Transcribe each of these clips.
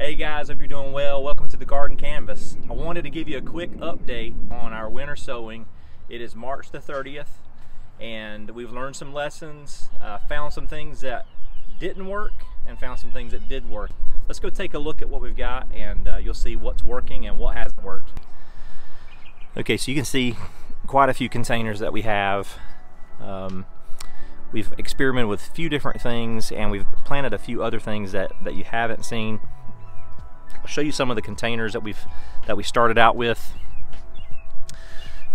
Hey guys, hope you're doing well. Welcome to the Garden Canvas. I wanted to give you a quick update on our winter sowing. It is March the 30th and we've learned some lessons, uh, found some things that didn't work and found some things that did work. Let's go take a look at what we've got and uh, you'll see what's working and what hasn't worked. Okay, so you can see quite a few containers that we have. Um, we've experimented with a few different things and we've planted a few other things that, that you haven't seen. I'll show you some of the containers that we've that we started out with.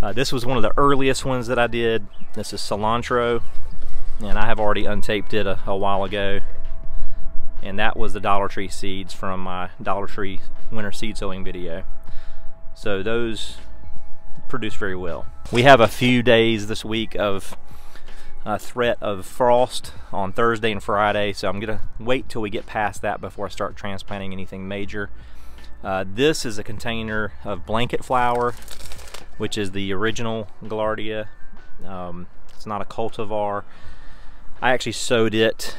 Uh, this was one of the earliest ones that I did. This is cilantro, and I have already untaped it a, a while ago. And that was the Dollar Tree seeds from my Dollar Tree winter seed sowing video. So those produce very well. We have a few days this week of a threat of frost on Thursday and Friday, so I'm gonna wait till we get past that before I start transplanting anything major. Uh, this is a container of blanket flower, which is the original Gaillardia. Um, it's not a cultivar. I actually sowed it,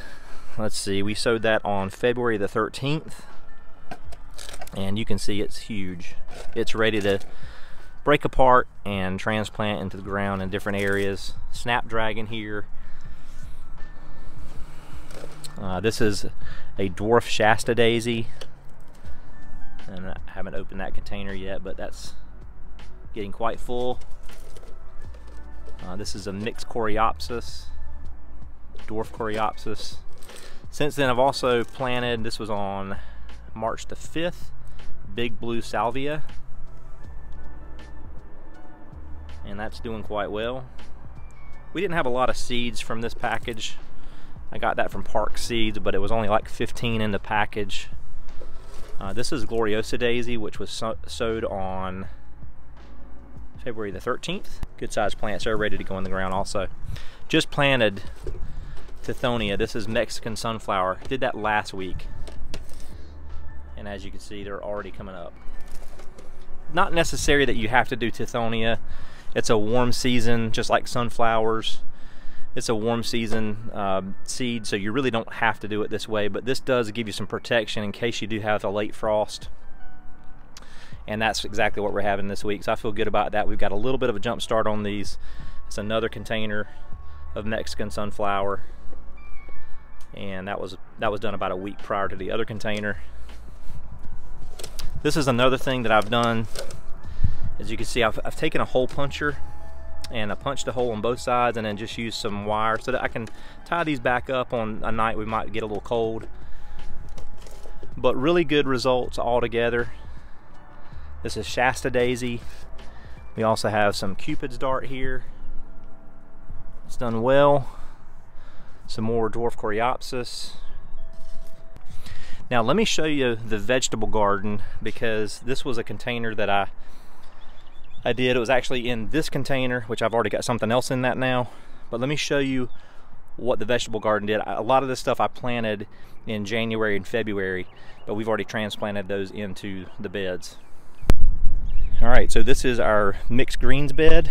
let's see, we sowed that on February the 13th, and you can see it's huge. It's ready to break apart and transplant into the ground in different areas. Snapdragon here. Uh, this is a dwarf Shasta daisy. And I haven't opened that container yet, but that's getting quite full. Uh, this is a mixed coreopsis, dwarf coreopsis. Since then, I've also planted, this was on March the 5th, big blue salvia and that's doing quite well. We didn't have a lot of seeds from this package. I got that from Park Seeds, but it was only like 15 in the package. Uh, this is Gloriosa Daisy, which was so sowed on February the 13th. Good sized plants, they're ready to go in the ground also. Just planted Tithonia. This is Mexican sunflower. Did that last week. And as you can see, they're already coming up. Not necessary that you have to do Tithonia it's a warm season, just like sunflowers. It's a warm season uh, seed, so you really don't have to do it this way, but this does give you some protection in case you do have a late frost. And that's exactly what we're having this week, so I feel good about that. We've got a little bit of a jump start on these. It's another container of Mexican sunflower and that was that was done about a week prior to the other container. This is another thing that I've done as you can see, I've, I've taken a hole puncher and I punched a hole on both sides and then just used some wire so that I can tie these back up on a night we might get a little cold. But really good results all together. This is Shasta Daisy. We also have some Cupid's Dart here. It's done well. Some more Dwarf Coreopsis. Now let me show you the vegetable garden because this was a container that I I did. It was actually in this container, which I've already got something else in that now. But let me show you what the vegetable garden did. A lot of this stuff I planted in January and February, but we've already transplanted those into the beds. All right, so this is our mixed greens bed.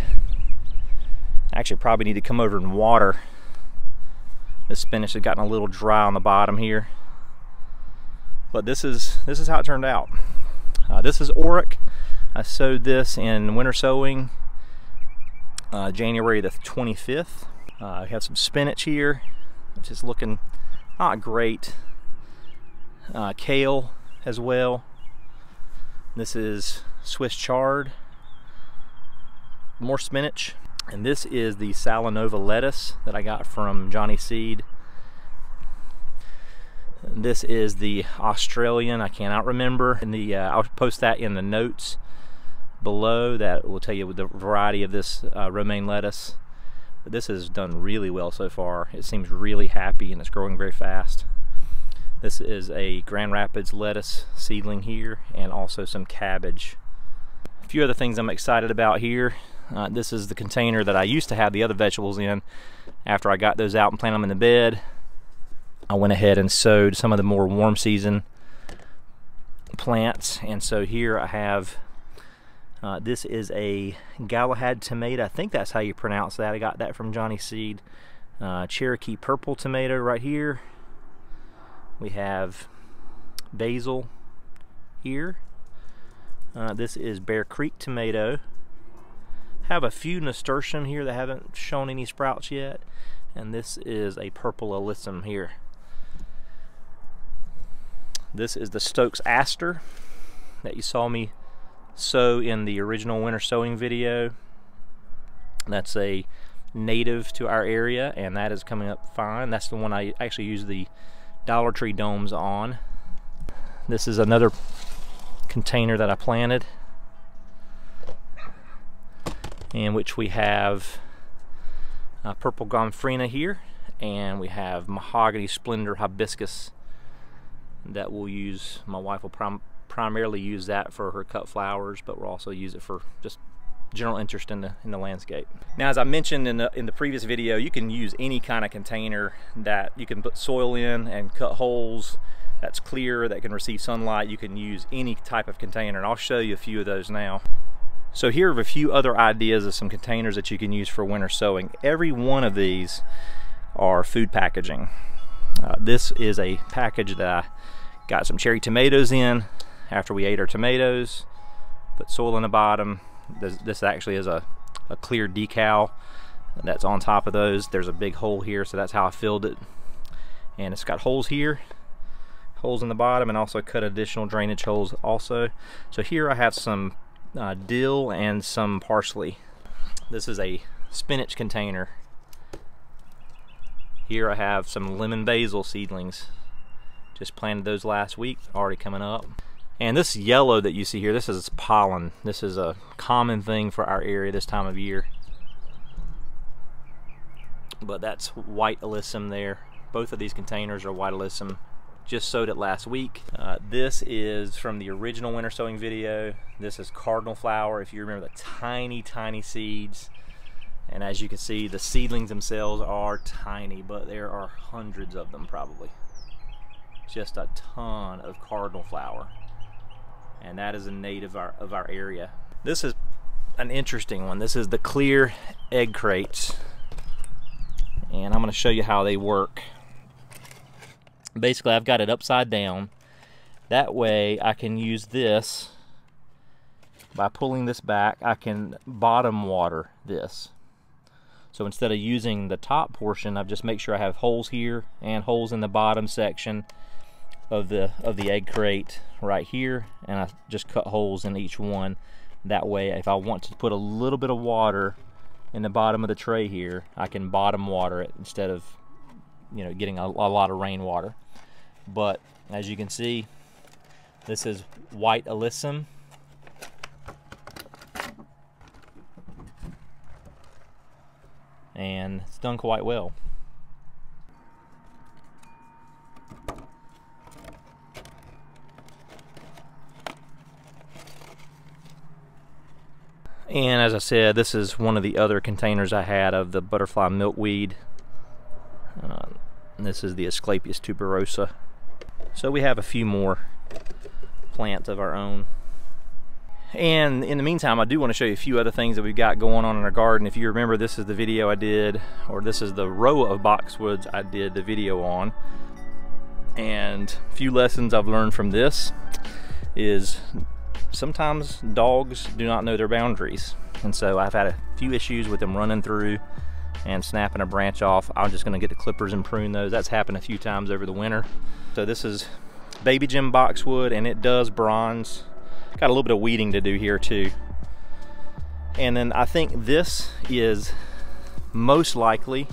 I actually probably need to come over and water. The spinach has gotten a little dry on the bottom here. But this is this is how it turned out. Uh, this is orach. I sowed this in winter sowing uh, January the 25th. Uh, I have some spinach here, which is looking not great. Uh, kale as well. This is Swiss chard. More spinach. And this is the Salanova lettuce that I got from Johnny Seed. This is the Australian, I cannot remember. And the uh, I'll post that in the notes below that will tell you with the variety of this uh, romaine lettuce. But this has done really well so far. It seems really happy and it's growing very fast. This is a Grand Rapids lettuce seedling here and also some cabbage. A few other things I'm excited about here. Uh, this is the container that I used to have the other vegetables in. After I got those out and planted them in the bed, I went ahead and sowed some of the more warm season plants. And so here I have uh, this is a Galahad tomato. I think that's how you pronounce that. I got that from Johnny Seed. Uh, Cherokee purple tomato right here. We have basil. here. Uh, this is Bear Creek tomato. Have a few nasturtium here that haven't shown any sprouts yet. And this is a purple alyssum here. This is the Stokes aster that you saw me sow in the original winter sowing video. That's a native to our area and that is coming up fine. That's the one I actually use the Dollar Tree domes on. This is another container that I planted in which we have uh, purple gomphrena here and we have mahogany splendor hibiscus that we'll use. My wife will primarily use that for her cut flowers, but we'll also use it for just general interest in the in the landscape. Now, as I mentioned in the in the previous video, you can use any kind of container that you can put soil in and cut holes that's clear that can receive sunlight. You can use any type of container, and I'll show you a few of those now. So here are a few other ideas of some containers that you can use for winter sowing. Every one of these are food packaging. Uh, this is a package that I got some cherry tomatoes in after we ate our tomatoes. Put soil in the bottom. This, this actually is a, a clear decal that's on top of those. There's a big hole here, so that's how I filled it. And it's got holes here, holes in the bottom, and also cut additional drainage holes also. So here I have some uh, dill and some parsley. This is a spinach container. Here I have some lemon basil seedlings. Just planted those last week, already coming up. And this yellow that you see here, this is pollen. This is a common thing for our area this time of year. But that's white alyssum there. Both of these containers are white alyssum. Just sowed it last week. Uh, this is from the original winter sowing video. This is cardinal flower. If you remember the tiny, tiny seeds. And as you can see, the seedlings themselves are tiny, but there are hundreds of them probably. Just a ton of cardinal flower and that is a native of our, of our area. This is an interesting one. This is the clear egg crates and I'm going to show you how they work. Basically I've got it upside down. That way I can use this by pulling this back I can bottom water this. So instead of using the top portion, I just make sure I have holes here and holes in the bottom section of the of the egg crate right here and I just cut holes in each one. That way if I want to put a little bit of water in the bottom of the tray here I can bottom water it instead of you know getting a, a lot of rainwater. But as you can see this is white alyssum. And it's done quite well And as I said, this is one of the other containers I had of the butterfly milkweed. Uh, this is the Asclepias tuberosa. So we have a few more plants of our own. And in the meantime, I do want to show you a few other things that we've got going on in our garden. If you remember, this is the video I did, or this is the row of boxwoods I did the video on. And a few lessons I've learned from this is sometimes dogs do not know their boundaries. And so I've had a few issues with them running through and snapping a branch off. I'm just gonna get the clippers and prune those. That's happened a few times over the winter. So this is Baby Gem boxwood and it does bronze. Got a little bit of weeding to do here too. And then I think this is most likely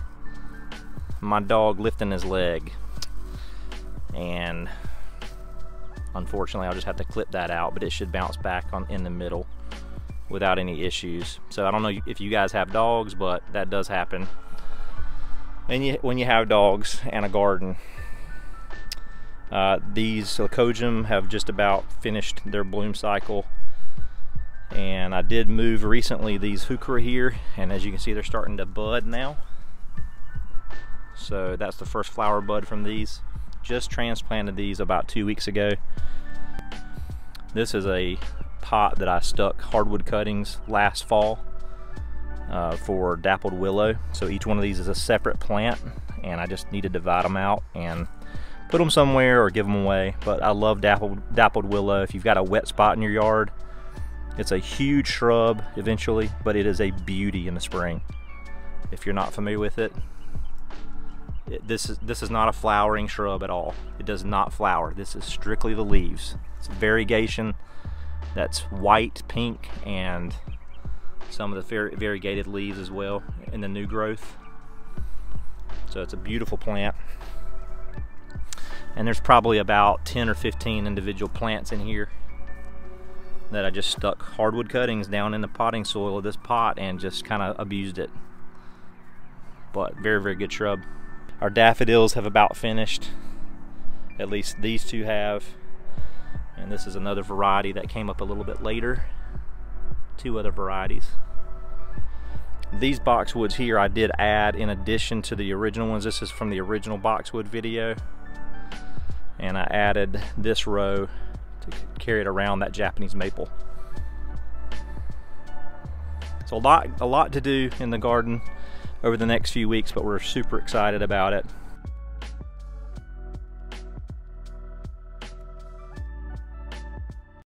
my dog lifting his leg. And Unfortunately, I'll just have to clip that out, but it should bounce back on in the middle without any issues. So I don't know if you guys have dogs, but that does happen. And you, when you have dogs and a garden, uh, these Leucojum have just about finished their bloom cycle. And I did move recently these heuchera here, and as you can see, they're starting to bud now. So that's the first flower bud from these. Just transplanted these about two weeks ago. This is a pot that I stuck hardwood cuttings last fall uh, for dappled willow. So each one of these is a separate plant and I just need to divide them out and put them somewhere or give them away. But I love dappled, dappled willow. If you've got a wet spot in your yard, it's a huge shrub eventually, but it is a beauty in the spring. If you're not familiar with it, it this is this is not a flowering shrub at all. It does not flower. This is strictly the leaves. It's variegation that's white, pink, and some of the variegated leaves as well in the new growth. So it's a beautiful plant. And there's probably about 10 or 15 individual plants in here that I just stuck hardwood cuttings down in the potting soil of this pot and just kind of abused it. But very, very good shrub. Our daffodils have about finished. At least these two have. And this is another variety that came up a little bit later. Two other varieties. These boxwoods here I did add in addition to the original ones. This is from the original boxwood video. And I added this row to carry it around that Japanese maple. So a lot, a lot to do in the garden over the next few weeks, but we're super excited about it.